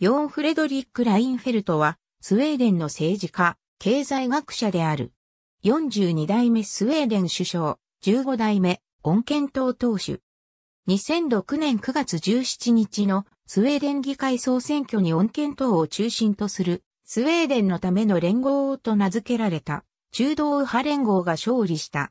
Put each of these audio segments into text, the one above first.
ヨーン・フレドリック・ラインフェルトは、スウェーデンの政治家、経済学者である。42代目スウェーデン首相、15代目、恩恵党党首。2006年9月17日のスウェーデン議会総選挙に恩恵党を中心とするスウェーデンのための連合王と名付けられた中道右派連合が勝利した。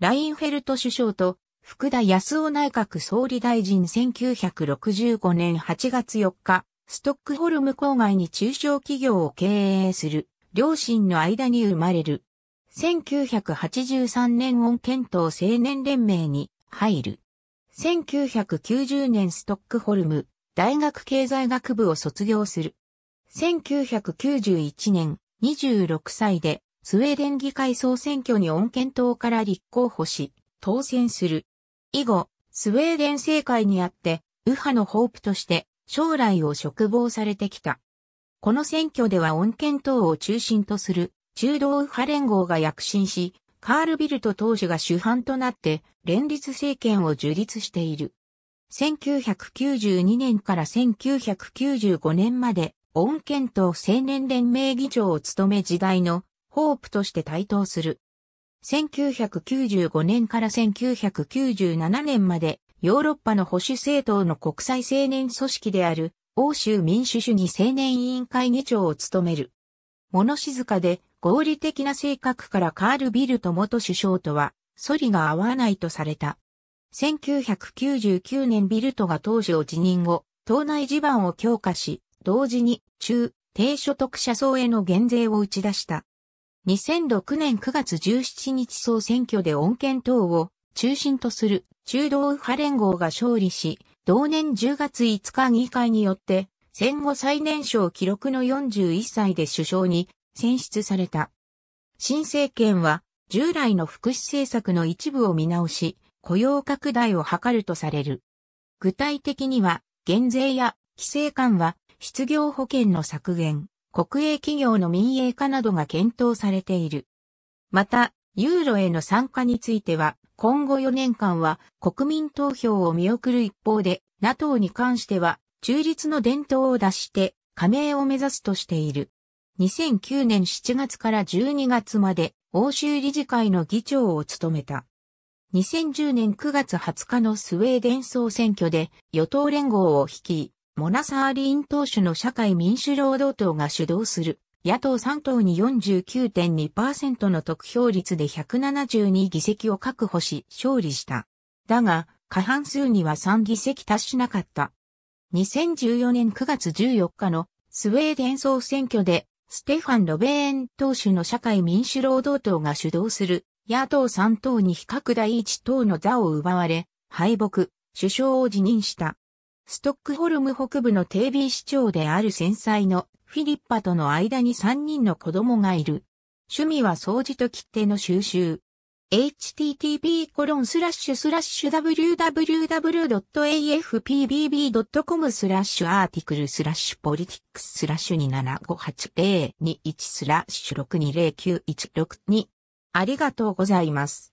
ラインフェルト首相と福田康夫内閣総理大臣1965年8月4日、ストックホルム郊外に中小企業を経営する両親の間に生まれる。1983年恩検討青年連盟に入る。1990年ストックホルム大学経済学部を卒業する。1991年26歳でスウェーデン議会総選挙に恩検討から立候補し、当選する。以後、スウェーデン政界にあって、右派のホープとして将来を嘱望されてきた。この選挙では恩検討を中心とする中道右派連合が躍進し、カール・ビルト党首が主犯となって連立政権を樹立している。1992年から1995年まで、恩検討青年連盟議長を務め時代のホープとして台頭する。1995年から1997年まで、ヨーロッパの保守政党の国際青年組織である、欧州民主主義青年委員会議長を務める。物静かで合理的な性格からカール・ビルト元首相とは、反りが合わないとされた。1999年ビルトが当時を辞任後、党内地盤を強化し、同時に中、低所得者層への減税を打ち出した。2006年9月17日総選挙で恩恵党を中心とする中道右派連合が勝利し、同年10月5日議会によって戦後最年少記録の41歳で首相に選出された。新政権は従来の福祉政策の一部を見直し、雇用拡大を図るとされる。具体的には、減税や規制緩和、失業保険の削減、国営企業の民営化などが検討されている。また、ユーロへの参加については、今後4年間は国民投票を見送る一方で、NATO に関しては中立の伝統を出して加盟を目指すとしている。2009年7月から12月まで欧州理事会の議長を務めた。2010年9月20日のスウェーデン総選挙で与党連合を率い、モナサーリーン党首の社会民主労働党が主導する野党3党に49.2%の得票率で172議席を確保し勝利した。だが、過半数には3議席達しなかった。2014年9月14日のスウェーデン総選挙でステファン・ロベーン党首の社会民主労働党が主導する野党3党に比較第一党の座を奪われ、敗北、首相を辞任した。ストックホルム北部のテービー市長である繊細のフィリッパとの間に3人の子供がいる。趣味は掃除と切手の収集。http://www.afpbb.com スラッシュ article スラッシュ politics スラッシュ2758021スラッシュ6209162ありがとうございます。